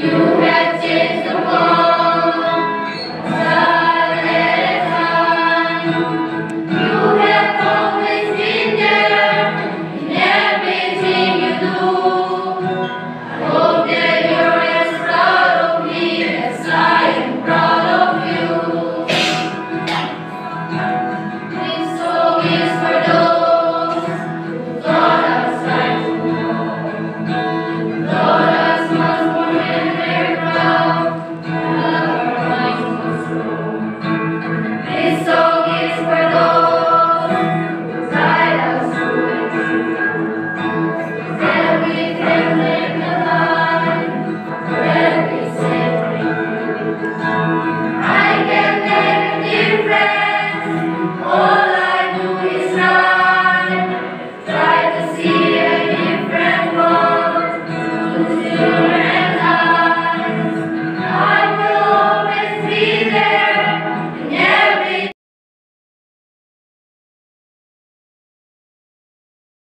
You